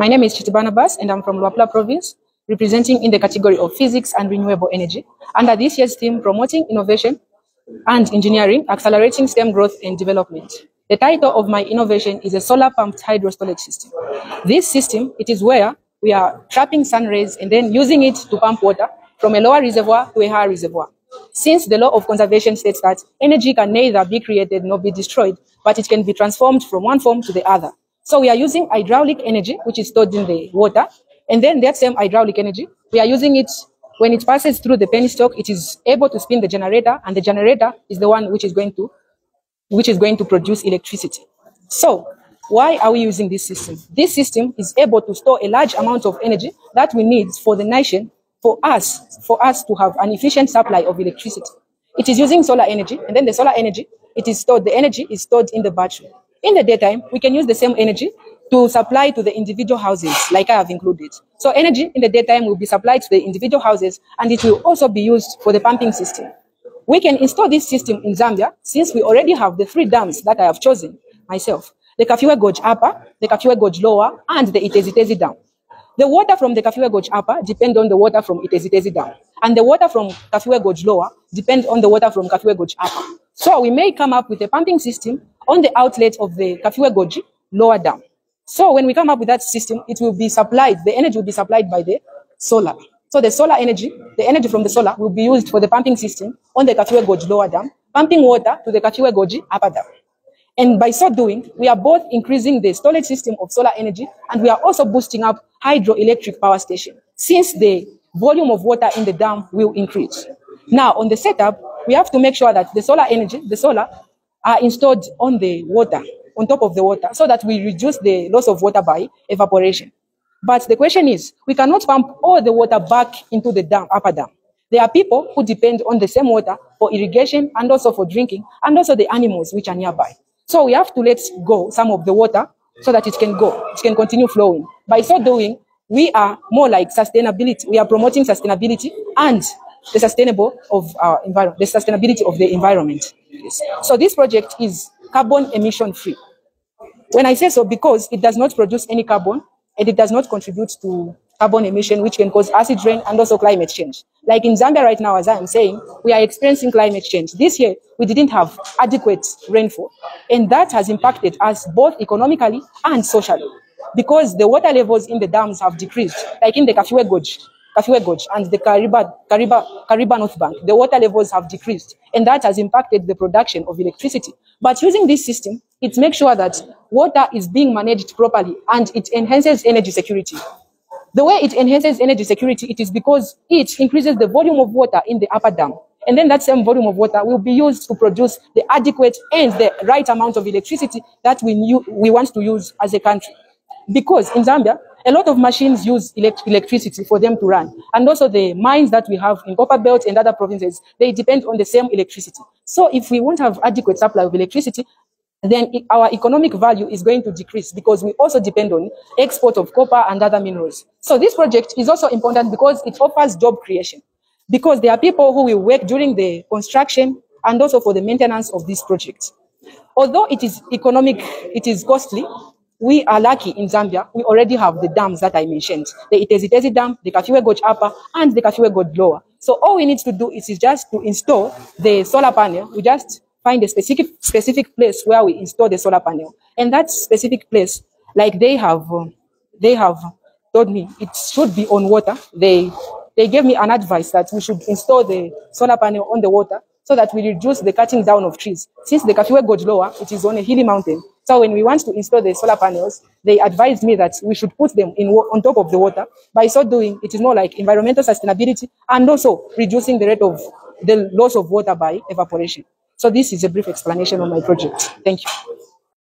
My name is Chiti Barnabas and I'm from Luapula province, representing in the category of physics and renewable energy. Under this year's theme, promoting innovation and engineering, accelerating STEM growth and development. The title of my innovation is a solar pumped hydro storage system. This system, it is where we are trapping sun rays and then using it to pump water from a lower reservoir to a higher reservoir. Since the law of conservation states that energy can neither be created nor be destroyed, but it can be transformed from one form to the other. So we are using hydraulic energy, which is stored in the water. And then that same hydraulic energy, we are using it when it passes through the penstock, it is able to spin the generator, and the generator is the one which is going to, which is going to produce electricity. So why are we using this system? This system is able to store a large amount of energy that we need for the nation, for us, for us to have an efficient supply of electricity. It is using solar energy, and then the solar energy, it is stored, the energy is stored in the battery. In the daytime, we can use the same energy to supply to the individual houses, like I have included. So energy in the daytime will be supplied to the individual houses, and it will also be used for the pumping system. We can install this system in Zambia since we already have the three dams that I have chosen myself. The Kafue Gorge Upper, the Kafue Gorge Lower, and the Itezhi-Tezhi Dam. The water from the Kafue Gorge Upper depend on the water from Itezhi-Tezhi Dam. And the water from Kafue Gorge Lower depend on the water from Kafue Gorge Upper. So we may come up with a pumping system on the outlet of the Kafue Gorge Lower Dam. So when we come up with that system, it will be supplied, the energy will be supplied by the solar. So the solar energy, the energy from the solar will be used for the pumping system on the Kafue Gorge Lower Dam, pumping water to the Kafue Gorge Upper Dam. And by so doing, we are both increasing the storage system of solar energy and we are also boosting up hydroelectric power station since the volume of water in the dam will increase. Now, on the setup, we have to make sure that the solar energy, the solar, are installed on the water, on top of the water, so that we reduce the loss of water by evaporation. But the question is, we cannot pump all the water back into the dam, upper dam. There are people who depend on the same water for irrigation and also for drinking, and also the animals which are nearby. So we have to let go some of the water so that it can go, it can continue flowing. By so doing, we are more like sustainability. We are promoting sustainability and the sustainable of our environment, the sustainability of the environment. So this project is carbon emission free. When I say so, because it does not produce any carbon and it does not contribute to carbon emission, which can cause acid rain and also climate change. Like in Zambia right now, as I am saying, we are experiencing climate change. This year, we didn't have adequate rainfall, and that has impacted us both economically and socially because the water levels in the dams have decreased, like in the Kafue Gorge, Kafue Gorge and the Kariba, Kariba, Kariba North Bank, the water levels have decreased, and that has impacted the production of electricity. But using this system, it makes sure that water is being managed properly and it enhances energy security. The way it enhances energy security, it is because it increases the volume of water in the upper dam. And then that same volume of water will be used to produce the adequate and the right amount of electricity that we, knew, we want to use as a country. Because in Zambia, a lot of machines use elect electricity for them to run. And also the mines that we have in Copperbelt and other provinces, they depend on the same electricity. So if we won't have adequate supply of electricity, then our economic value is going to decrease because we also depend on export of copper and other minerals. So this project is also important because it offers job creation. Because there are people who will work during the construction and also for the maintenance of this project. Although it is economic, it is costly, we are lucky in Zambia. We already have the dams that I mentioned. The Itezhi-Tezhi Dam, the Kafue Gorge Upper, and the Kafue Gorge Lower. So all we need to do is, is just to install the solar panel. We just find a specific specific place where we install the solar panel. And that specific place, like they have, they have told me it should be on water. They they gave me an advice that we should install the solar panel on the water so that we reduce the cutting down of trees. Since the Kafue Gorge Lower, it is on a hilly mountain. So when we want to install the solar panels, they advised me that we should put them in on top of the water. By so doing, it is more like environmental sustainability and also reducing the rate of the loss of water by evaporation. So this is a brief explanation on my project. Thank you.